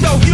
no